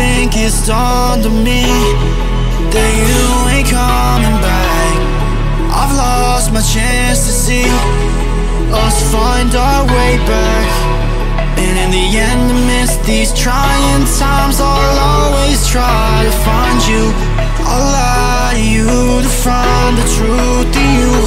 think it's dawned on me That you ain't coming back. I've lost my chance to see Us find our way back. And in the end amidst these trying times I'll always try to find you. I'll lie to you to find the truth in you.